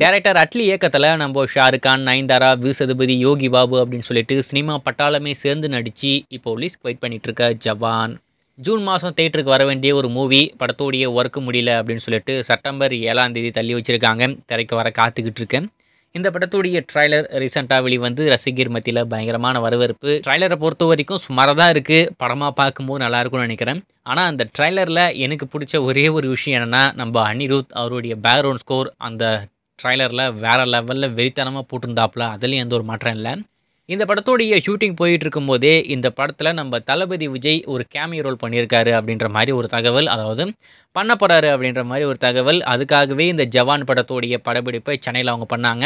Director Atlee இயக்கத்தில் நம்ம ஷாருக் கான் நயன்தாரா விசதுபதி யோகி பாபு அப்படின்னு சொல்லிட்டு சினிமா பட்டாளமே சேர்ந்து நடித்து இப்போ ரிலீஸ்க்கு வெயிட் பண்ணிட்டு இருக்க ஜவான் ஜூன் மாதம் தேட்டருக்கு வர வேண்டிய ஒரு மூவி படத்தோடைய ஒர்க்கு முடியல அப்படின்னு சொல்லிட்டு செப்டம்பர் ஏழாம் தேதி தள்ளி வச்சுருக்காங்க. திரைக்கு வர காத்துக்கிட்டு இருக்கேன் இந்த படத்துடைய ட்ரைலர் ரீசெண்டாக வெளிவந்து ரசிகர் மத்தியில் பயங்கரமான வரவேற்பு. ட்ரைலரை பொறுத்த வரைக்கும் சுமாராக தான் இருக்குது படமாக பார்க்கும்போது நல்லாயிருக்கும்னு நினைக்கிறேன். ஆனால் அந்த ட்ரைலரில் எனக்கு பிடிச்ச ஒரே ஒரு விஷயம் என்னென்னா நம்ம அனிருத் அவருடைய பேக்ரவுண்ட் ஸ்கோர் அந்த ட்ரைலரில் வேறு லெவலில் வெறித்தனமாக போட்டிருந்தாப்புல அதுலேயும் எந்த ஒரு மாற்றம் இல்லை. இந்த படத்தோடைய ஷூட்டிங் போயிட்டு இருக்கும்போதே இந்த படத்தில் நம்ம தளபதி விஜய் ஒரு கேமியோ ரோல் பண்ணியிருக்காரு அப்படின்ற மாதிரி ஒரு தகவல் அதாவது பண்ண போகிறாரு அப்படின்ற மாதிரி ஒரு தகவல். அதுக்காகவே இந்த ஜவான் படத்தோடைய படப்பிடிப்பை சென்னையில் அவங்க பண்ணாங்க.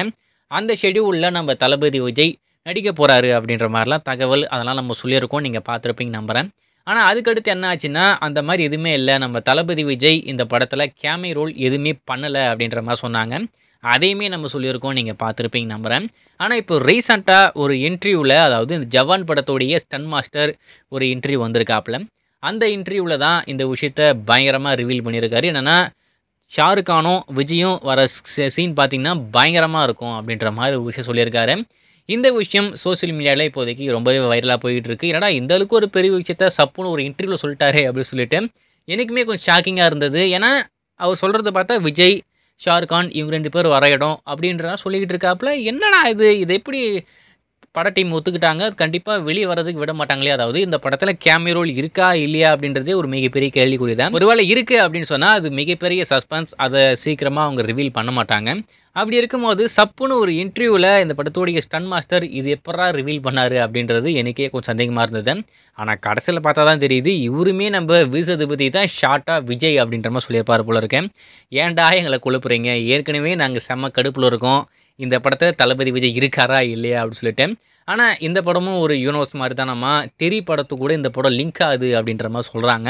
அந்த ஷெடியூலில் நம்ம தளபதி விஜய் நடிக்க போகிறாரு அப்படின்ற மாதிரிலாம் தகவல் அதெல்லாம் நம்ம சொல்லியிருக்கோம். நீங்கள் பார்த்துருப்பீங்க நம்புகிறேன் ஆனால் அதுக்கடுத்து என்ன ஆச்சுன்னா அந்த மாதிரி எதுவுமே இல்லை. நம்ம தளபதி விஜய் இந்த படத்தில் கேமியோ ரோல் எதுவுமே பண்ணலை அப்படின்ற மாதிரி சொன்னாங்க. அதையுமே நம்ம சொல்லியிருக்கோம் நீங்கள் பார்த்துருப்பீங்க நம்புகிறேன் ஆனால் இப்போ ரீசண்டாக ஒரு இன்டர்வியூவில் அதாவது இந்த ஜவான் படத்தோடைய ஸ்டன் மாஸ்டர் ஒரு இன்டர்வியூ வந்திருக்காப்புல. அந்த இன்டர்வியூவில் தான் இந்த விஷயத்த பயங்கரமாக ரிவீல் பண்ணியிருக்காரு. என்னென்னா ஷாருக்கானும் விஜயும் வர சீன் பார்த்திங்கன்னா பயங்கரமாக இருக்கும் அப்படின்ற மாதிரி ஒரு விஷயம் சொல்லியிருக்காரு. இந்த விஷயம் சோசியல் மீடியாவில் இப்போதைக்கு ரொம்பவே வைரலாக போயிட்டு இருக்கு ஏன்னா இந்த அளவுக்கு ஒரு பெரிய விஷயத்த சப்புன்னு ஒரு இன்டர்வியூவில் சொல்லிட்டாரு அப்படின்னு சொல்லிட்டு எனக்குமே கொஞ்சம் ஷாக்கிங்காக இருந்தது. ஏன்னா அவர் சொல்கிறத பார்த்தா விஜய் ஷாருக்கான் இவங்க ரெண்டு பேர் வர இடம் அப்படின்றத சொல்லிக்கிட்டு இருக்காப்புல. என்னடா இது? இது எப்படி பட டீம் ஒத்துக்கிட்டாங்க. கண்டிப்பாக வெளியே வரதுக்கு விட மாட்டாங்களே. அதாவது இந்த படத்தில் கேமியோ ரோல் இருக்கா இல்லையா அப்படின்றதே ஒரு மிகப்பெரிய கேள்விக்குறி தான். ஒருவேளை இருக்குது அப்படின்னு சொன்னால் அது மிகப்பெரிய சஸ்பென்ஸ் அதை சீக்கிரமாக அவங்க ரிவீல் பண்ண மாட்டாங்க. அப்படி இருக்கும்போது சப்புன்னு ஒரு இன்டர்வியூவில் இந்த படத்தோடைய ஸ்டன் மாஸ்டர் இது எப்படா ரிவீல் பண்ணார் அப்படின்றது எனக்கே கொஞ்சம் சந்தேகமாக இருந்தது. ஆனால் கடைசியில் பார்த்தா தான் தெரியுது இவருமே நம்ம விசதுபதி தான் ஷார்ட்டாக விஜய் அப்படின்ற மாதிரி சொல்லியிருப்பார் போல இருக்கேன் ஏன்டா எங்களை குழப்புறீங்க ஏற்கனவே நாங்கள் செம்ம கடுப்பில் இருக்கோம். இந்த படத்தில் தளபதி விஜய் இருக்காரா இல்லையா அப்படின்னு சொல்லிட்டு. ஆனால் இந்த படமும் ஒரு யூனிவர்ஸ் மாதிரி தான் நம்ம தெரி படத்து கூட இந்த படம் லிங்க் ஆகுது அப்படின்ற மாதிரி சொல்கிறாங்க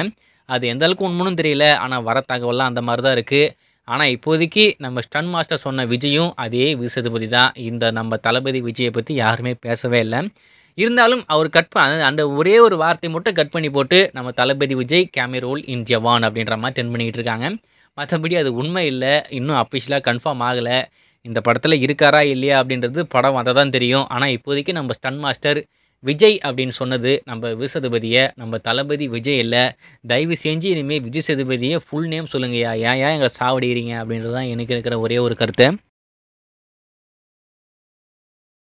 அது எந்த அளவுக்கு உண்மனும் தெரியல. ஆனால் வர தகவல்லாம் அந்த மாதிரி தான் இருக்குது ஆனால் இப்போதைக்கு நம்ம ஸ்டன் மாஸ்டர் சொன்ன விஜயும் அதே விசதுபதி தான் இந்த நம்ம தளபதி விஜயை பற்றி யாருமே பேசவே இல்லை. இருந்தாலும் அவர் கட் பண்ண அந்த ஒரே ஒரு வார்த்தை மட்டும் கட் பண்ணி போட்டு நம்ம தளபதி விஜய் கேமரோல் இன் ஜவான் அப்படின்ற மாதிரி டென் பண்ணிக்கிட்டு இருக்காங்க. மற்றபடி அது உண்மை இல்லை. இன்னும் அஃபிஷியலாக கன்ஃபார்ம் ஆகலை. இந்த படத்தில் இருக்காரா இல்லையா அப்படின்றது படம் வந்தால் தான் தெரியும். ஆனால் இப்போதைக்கு நம்ம ஸ்டன் மாஸ்டர் விஜய் அப்படின்னு சொன்னது நம்ம விசதுபதியை நம்ம தளபதி விஜய் இல்லை. தயவு செஞ்சு இனிமேல் விஜய் சதுபதியை ஃபுல் நேம் சொல்லுங்கய்யா. ஏன் ஏன் எங்களை சாவடிக்கிறீங்க அப்படின்றது தான் எனக்கு இருக்கிற ஒரே ஒரு கருத்து.